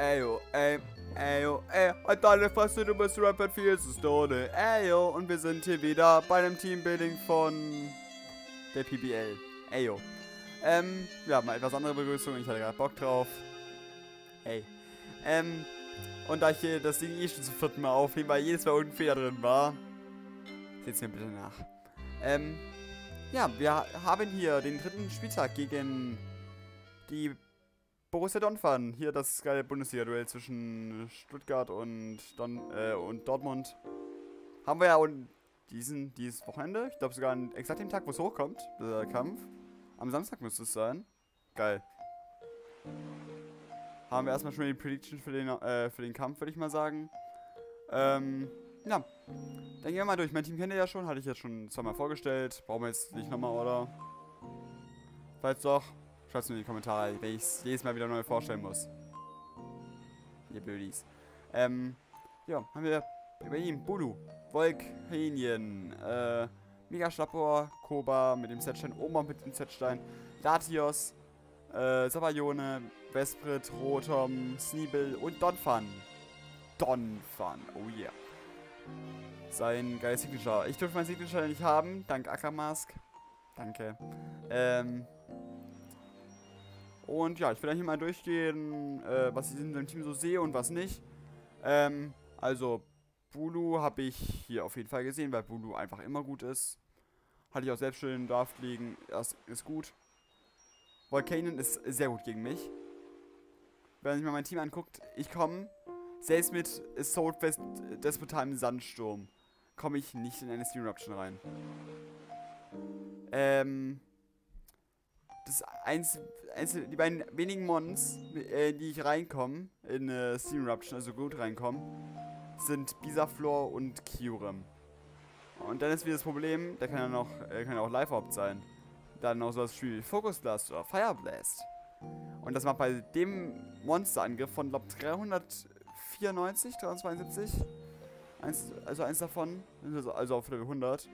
Eyo, ey, eyo, ey, halt deine Fresse, du bist Rapper viel zu Stone. Eyo, und wir sind hier wieder bei einem Teambuilding von der PBL. Eyo. Ähm, ja, mal etwas andere Begrüßung, ich hatte gerade Bock drauf. Hey. Ähm, und da ich hier das Ding eh schon zum vierten Mal aufnehme, weil jedes Mal irgendein Fehler drin war, seht's mir bitte nach. Ähm, ja, wir haben hier den dritten Spieltag gegen die Borussia Donphan. Hier das geile Bundesliga-Duell zwischen Stuttgart und, Don, äh, und Dortmund. Haben wir ja und diesen, dieses Wochenende. Ich glaube sogar an exakt dem Tag, wo es hochkommt, der Kampf. Am Samstag müsste es sein. Geil. Haben wir erstmal schon die Prediction für den, äh, für den Kampf, würde ich mal sagen. Ähm, ja. Dann gehen wir mal durch. Mein Team kennt ihr ja schon, hatte ich jetzt schon zweimal vorgestellt. Brauchen wir jetzt nicht nochmal, oder? Falls doch, Schreibt es mir in die Kommentare, wenn ich es jedes Mal wieder neu vorstellen muss. Ihr Blödis. Ähm, ja, haben wir ihn Bulu, Volkenien, äh, Mega Schlappor, Koba mit dem Setstein, Oma mit dem Setstein, Latios, äh, Sabayone, Vesprit, Rotom, Sneebel und Donphan. Donphan, oh yeah. Sein geiles Signature. Ich durfte mein Signature nicht haben, dank Ackermask. Danke. Ähm, und ja, ich will hier mal durchgehen, äh, was ich in seinem Team so sehe und was nicht. Ähm, also, Bulu habe ich hier auf jeden Fall gesehen, weil Bulu einfach immer gut ist. Hatte ich auch selbst schon in den Draft liegen. Das ist gut. Volcanen ist sehr gut gegen mich. Wenn sich mal mein Team anguckt, ich komme, selbst mit Soulfest Despotalem Sandsturm, komme ich nicht in eine Steam Eruption rein. Ähm, das eins, eins, die beiden wenigen Mons, äh, die ich reinkomme, in äh, Steam Eruption, also gut reinkommen, sind Bisaflor und Kyurem. Und dann ist wieder das Problem, der kann ja noch, äh, kann ja auch Live-Opt sein. Dann noch sowas wie Focus Blast oder Fire Blast. Und das macht bei dem Monsterangriff von, glaube 394, 372. Eins, also eins davon, also auf Level 100.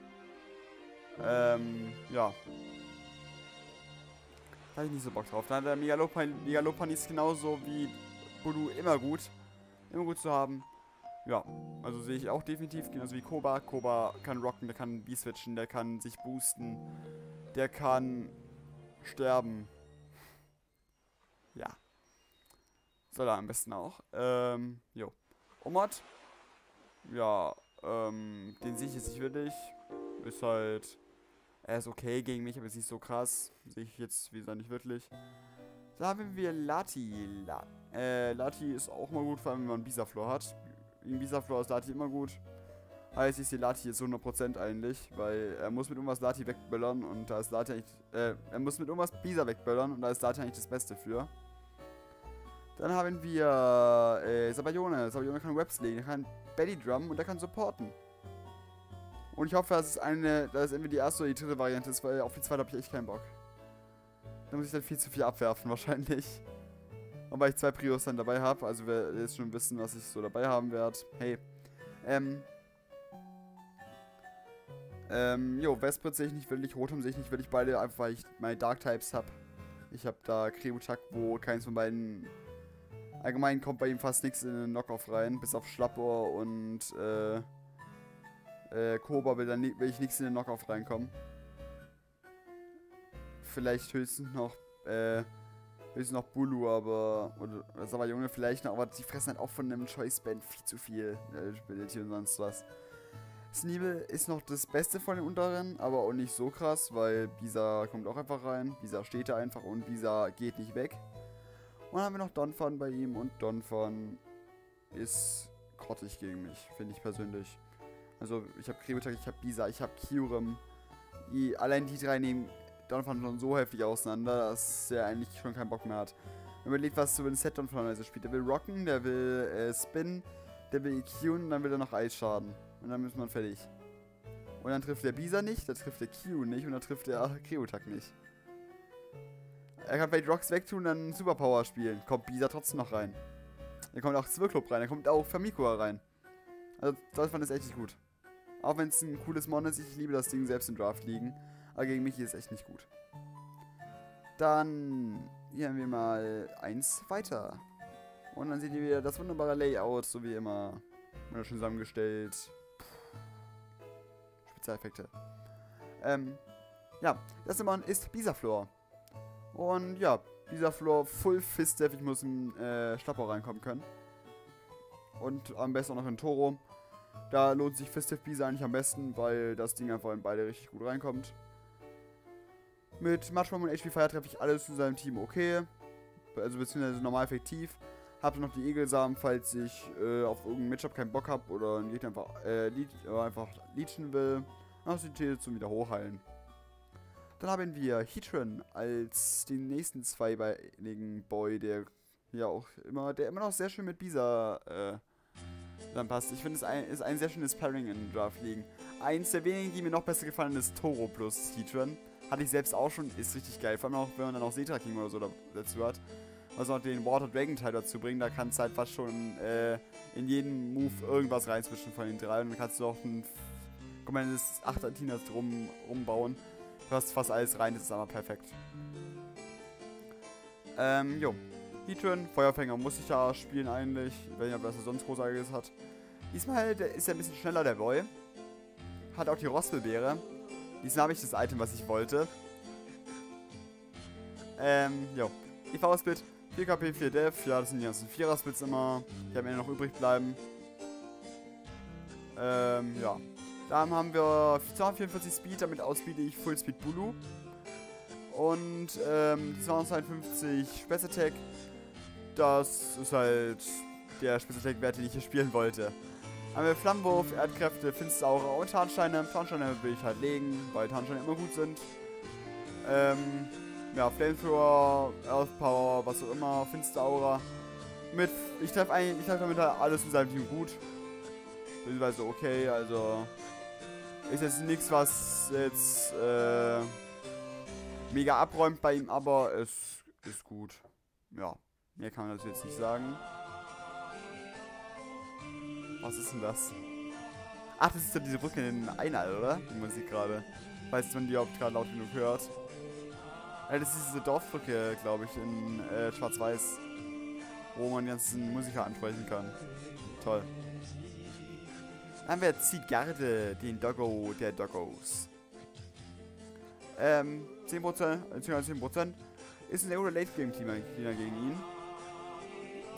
Ähm, ja, da habe ich nicht so Bock drauf. Da der Megalopan Megalopanis genauso wie Bulu immer gut. Immer gut zu haben. Ja, also sehe ich auch definitiv, genauso wie Koba. Koba kann rocken, der kann B-switchen, der kann sich boosten. Der kann sterben. Ja. Soll er am besten auch. Ähm, jo. Omot. Ja, ähm, den sehe ich jetzt nicht wirklich. Ist halt er ist okay gegen mich, aber ist nicht so krass. Sehe ich jetzt, wie gesagt, nicht wirklich. Da haben wir Lati. La äh, Lati ist auch mal gut, vor allem wenn man Bisaflor hat. Gegen Bisaflor ist Lati immer gut. Heißt, ich sehe Lati jetzt 100% eigentlich, weil er muss mit irgendwas Lati wegböllern und da ist Lati eigentlich, äh, er muss mit irgendwas Bisa wegböllern und da ist Lati eigentlich das Beste für. Dann haben wir, äh, Sabayone. Sabayone kann Webs legen, er kann Belly Drum und er kann supporten. Und ich hoffe, dass es eine, dass es entweder die erste oder die dritte Variante ist, weil auf die zweite habe ich echt keinen Bock. Da muss ich dann viel zu viel abwerfen, wahrscheinlich. Und weil ich zwei Prios dann dabei habe, also wer jetzt schon wissen, was ich so dabei haben werde. Hey. Ähm. Ähm, jo, Vesprit sehe ich nicht wirklich, Rotom sehe ich nicht wirklich beide, einfach weil ich meine Dark Types habe. Ich habe da Krebutak, wo keins von beiden. Allgemein kommt bei ihm fast nichts in den Knockoff rein, bis auf Schlappohr und, äh äh, Koba will, dann will ich nichts in den Knockoff reinkommen. Vielleicht höchstens noch, äh, höchstens noch Bulu, aber, oder, oder Sava Junge vielleicht noch, aber die fressen halt auch von einem Choice-Band viel zu viel, Ability und sonst was. Sneebel ist noch das Beste von den unteren, aber auch nicht so krass, weil Bisa kommt auch einfach rein. Bisa steht da einfach und Bisa geht nicht weg. Und dann haben wir noch Donphan bei ihm und Donphan ist grottig gegen mich, finde ich persönlich. Also ich habe Krebetak, ich habe Bisa, ich habe Kyurem. Die, allein die drei nehmen Donphan schon so heftig auseinander, dass er eigentlich schon keinen Bock mehr hat. Er überlegt, was so ein Set Donphan also spielt. Der will rocken, der will äh, spinnen, der will EQ und dann will er noch Eisschaden. Und dann ist man fertig. Und dann trifft der Bisa nicht, dann trifft der Q nicht und dann trifft der Kreotak nicht. Er kann vielleicht Rocks wegtun und dann Superpower spielen. Kommt Bisa trotzdem noch rein. Dann kommt auch Zwirklub rein, dann kommt auch Famikua rein. Also, fand ich echt nicht gut. Auch wenn es ein cooles Mon ist, ich liebe das Ding selbst im Draft liegen. Aber gegen mich ist echt nicht gut. Dann hier haben wir mal eins weiter. Und dann seht ihr wieder das wunderbare Layout, so wie immer. Wunderschön zusammengestellt. Spezialeffekte. Ähm, ja, das Mann ist Bisaflor. Und ja, Bisaflor Full Fist Death. Ich muss im äh, Schlappau reinkommen können. Und am besten auch noch in Toro. Da lohnt sich Festive Bisa eigentlich am besten, weil das Ding einfach in beide richtig gut reinkommt. Mit Matchbomb und HP Fire treffe ich alles in seinem Team okay. Also beziehungsweise normal effektiv. Hab noch die Egelsamen, falls ich äh, auf irgendeinen Matchup keinen Bock habe oder einen Gegner einfach, äh, äh, einfach leechen will. Dann hast du die Tele zum wieder hochheilen. Dann haben wir Heatran als den nächsten zweibeinigen Boy, der ja auch immer, der immer noch sehr schön mit Bisa äh, dann passt. Ich finde es ein, ist ein sehr schönes Pairing in Draft liegen. Eins der wenigen, die mir noch besser gefallen, ist Toro plus Heatran. Hatte ich selbst auch schon, ist richtig geil. Vor allem auch, wenn man dann auch Setra King oder so dazu hat. Was noch den Water Dragon Teil dazu bringen, da kannst du halt fast schon äh, in jeden Move irgendwas reinzwischen von den drei. Und dann kannst du auch ein komplettes 8 Antinas drum rumbauen. Du hast fast alles rein, das ist aber perfekt. Ähm, jo. Heatran, Feuerfänger muss ich ja spielen eigentlich. Ich weiß was er sonst großartiges hat. Diesmal ist er ein bisschen schneller, der Boy. Hat auch die Rospelbeere. Diesmal habe ich das Item, was ich wollte. Ähm, jo. EV-Split, 4 KP, 4 Def. Ja, das sind die ganzen 4er-Splits immer. Die haben ja noch übrig bleiben. Ähm, ja. Dann haben wir 244 Speed, damit ausbiete ich Full Speed Bulu. Und ähm, 252 Space Attack. Das ist halt der Space Attack Wert, den ich hier spielen wollte. Wir Flammenwurf, Erdkräfte, Finsteraura und Tarnsteine. Tarnsteine will ich halt legen, weil Tarnsteine immer gut sind. Ähm, ja, Flamethrower, Earth Power, was auch immer, Finsteraura. Mit, ich treffe eigentlich, ich treffe damit halt alles in seinem Team gut. Beziehungsweise okay, also ist jetzt nichts, was jetzt äh, mega abräumt bei ihm, aber es ist gut. Ja, mehr kann man jetzt nicht sagen. Was ist denn das? Ach, das ist ja diese Brücke in Einall, oder? Die Musik gerade. Weiß man die überhaupt gerade laut genug hört. Das ist diese Dorfbrücke, glaube ich, in äh, Schwarz-Weiß. Wo man die ganzen Musiker ansprechen kann. Toll. Dann haben wir Zigarde, den Doggo der Doggos. Ähm, 10%, beziehungsweise 10%. Ist ein sehr guter Late-Game-Teamer gegen ihn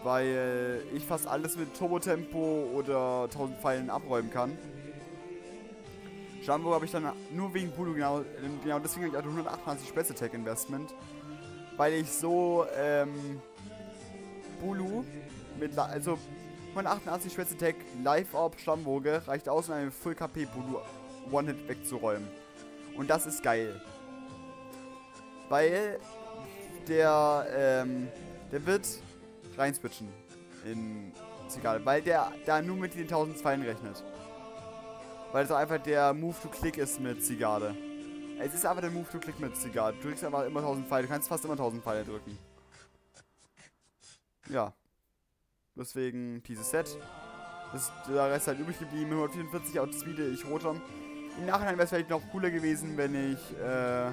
weil ich fast alles mit Turbo-Tempo oder 1000 Pfeilen abräumen kann. Jumbo habe ich dann nur wegen Bulu genau, genau deswegen habe ich auch 188 Space Attack Investment, weil ich so ähm, Bulu mit, also 188 Space Attack Live Orb Stammwoge reicht aus, um einen Full KP Bulu One-Hit wegzuräumen. Und das ist geil. Weil der, ähm, der wird reinswitchen in Zigarre, weil der da nur mit den 1000 Pfeilen rechnet. Weil es einfach der Move-to-Click ist mit Zigarre. Es ist einfach der Move-to-Click mit Zigarre. Du drückst einfach immer 1000 Pfeile. Du kannst fast immer 1000 Pfeile drücken. Ja. Deswegen dieses Set. Das, der Rest halt übrig geblieben. 144 auch Speed, ich Rotom. Im Nachhinein wäre es vielleicht noch cooler gewesen, wenn ich, äh,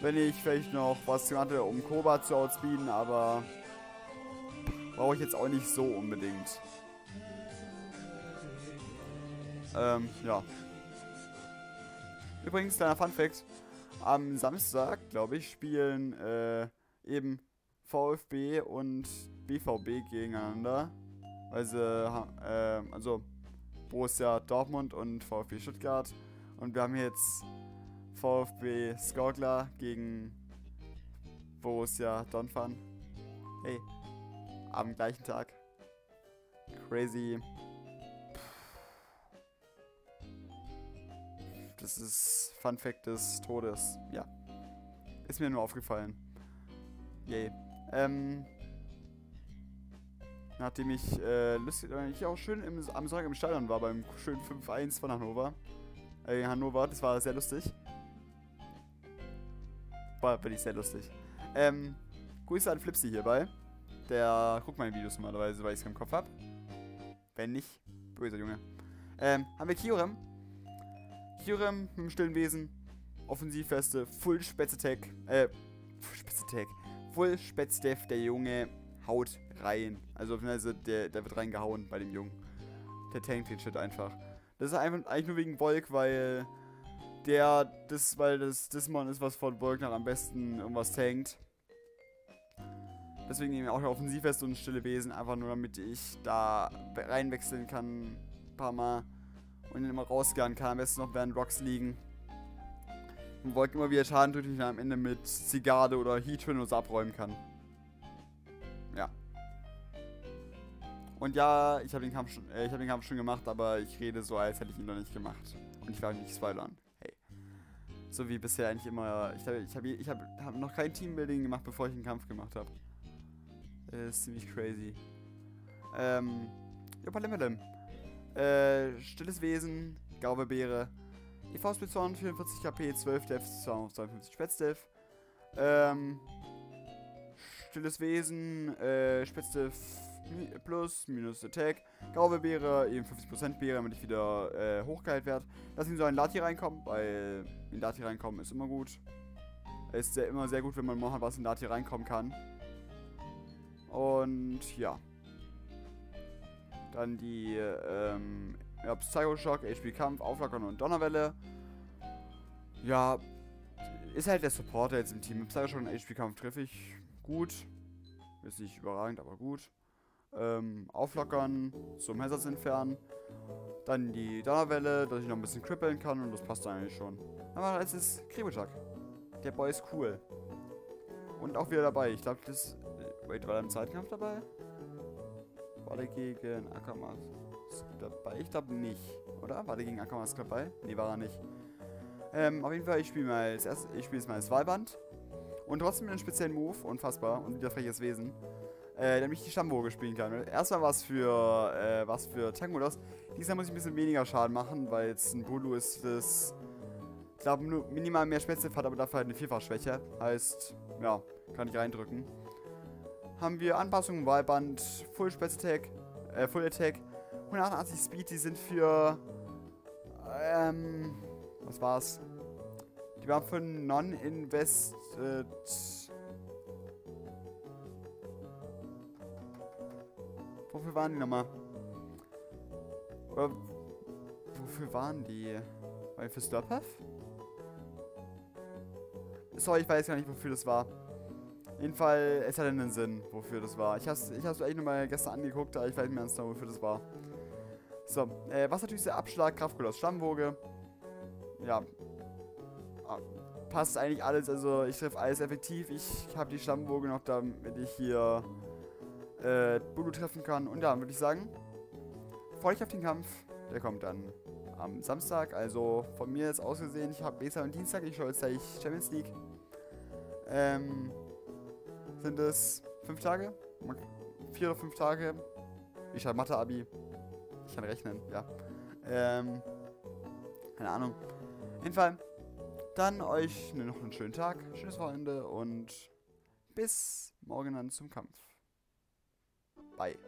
wenn ich vielleicht noch was hatte, um Koba zu outspeeden, aber brauche ich jetzt auch nicht so unbedingt. Ähm, ja. Übrigens, kleiner Fun Fact. Am Samstag, glaube ich, spielen äh, eben VfB und BVB gegeneinander. Weil sie, äh, also Borussia Dortmund und VfB Stuttgart. Und wir haben jetzt VfB Skogler gegen Borussia Donphan. Hey, am gleichen Tag. Crazy. Das ist Fun Fact des Todes. Ja. Ist mir nur aufgefallen. Yay. Ähm. Nachdem ich, äh, lustig, äh, ich auch schön im, am Sonntag im Stadion war, beim schönen 5-1 von Hannover. Äh, Hannover, das war sehr lustig. War wirklich sehr lustig. Ähm, Grüße an Flipsy hierbei. Der guckt meine Videos normalerweise, weil ich es im Kopf habe. Wenn nicht, böser Junge. Ähm, haben wir Kyurem. Kyurem im stillen Wesen. Offensivfeste, Full Spätz Attack. Äh, Full Spätz Attack. Full Spätz Def, der Junge haut rein. Also, also der, der wird reingehauen bei dem Jungen. Der tankt den Shit einfach. Das ist einfach, eigentlich nur wegen Volk, weil der, das, weil das Dismon ist, was von Volk nach am besten irgendwas tankt. Deswegen eben auch der Offensivwest und stille Wesen, einfach nur damit ich da reinwechseln kann, ein paar Mal und dann immer rausgehen kann. Am besten noch während Rocks liegen. Und Volk immer wieder Schaden drückt und dann am Ende mit Zigarde oder Heatrin uns abräumen kann. Ja. Und ja, ich habe den, äh, hab den Kampf schon gemacht, aber ich rede so, als hätte ich ihn noch nicht gemacht. Und ich werde nicht spoilern. Hey. So wie bisher eigentlich immer. Ich habe ich hab, ich hab, hab noch kein Teambuilding gemacht, bevor ich den Kampf gemacht habe. Das ist ziemlich crazy. Ähm. Ja, Palimelim. Äh, stilles Wesen, Gaubebeere. EV Spitzhorn, 44 KP, 12 Def, 252 Spätzdev. Ähm. Stilles Wesen, äh, Spätzdev plus, minus Attack. Graue Beere, eben 50% Beere, damit ich wieder äh, hochgeheilt werde. Lass ihn so ein Lati reinkommen, weil in Lati reinkommen ist immer gut. Ist sehr, immer sehr gut, wenn man mal was in Lati reinkommen kann. Und ja. Dann die ähm, ja, Psycho-Shock, HP Kampf, Auflockern und Donnerwelle. Ja, ist halt der Supporter jetzt im Team. Psycho-Shock und HP Kampf treffe ich gut. Ist nicht überragend, aber gut. Ähm, auflockern, zum Hazards entfernen. Dann die Donnerwelle, dass ich noch ein bisschen krippeln kann und das passt eigentlich schon. Aber es ist Krebotak. Der Boy ist cool. Und auch wieder dabei. Ich glaube, das. Wait, war er im Zeitkampf dabei? War der gegen Akamas dabei? Ich glaube nicht. Oder? War der gegen Akamas dabei? Nee, war er nicht. Ähm, auf jeden Fall, ich spiele mal als erstes, ich spiele jetzt mal als Wahlband. Und trotzdem mit einem speziellen Move, unfassbar, und wieder freches Wesen äh, damit ich die Stammwoge spielen kann. Erstmal was für, äh, was für Tankmodus. Diesmal muss ich ein bisschen weniger Schaden machen, weil jetzt ein Bulu ist das, ich glaube, minimal mehr Spätzle hat, aber dafür halt eine Vierfachschwäche. Heißt, ja, kann ich reindrücken. Haben wir Anpassungen, Wahlband, Full Spätzattack, äh, Full Attack, 188 Speed, die sind für, ähm, was war's? Die waren für Non-Invested Wofür waren die nochmal? Oder wofür waren die? War die für Slurpuff? Sorry, ich weiß gar nicht, wofür das war. Jedenfalls, es hat einen Sinn, wofür das war. Ich habe es ich eigentlich nur mal gestern angeguckt, aber ich weiß nicht mehr genau, wofür das war. So, äh, Wassertüse, Abschlag, Kraftkoloss, Stammwoge. Ja. Ah, passt eigentlich alles, also ich treffe alles effektiv. Ich habe die Stammwoge noch, damit ich hier äh, Bulu treffen kann. Und ja, würde ich sagen, freue ich auf den Kampf. Der kommt dann am Samstag. Also von mir jetzt ausgesehen, ich habe Besa und Dienstag. Ich schaue jetzt gleich Champions League. Ähm, sind es fünf Tage? Vier oder fünf Tage? Ich habe Mathe-Abi. Ich kann rechnen, ja. Ähm, keine Ahnung. Jedenfalls, dann euch noch einen schönen Tag, schönes Wochenende und bis morgen dann zum Kampf. Bye.